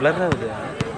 blur है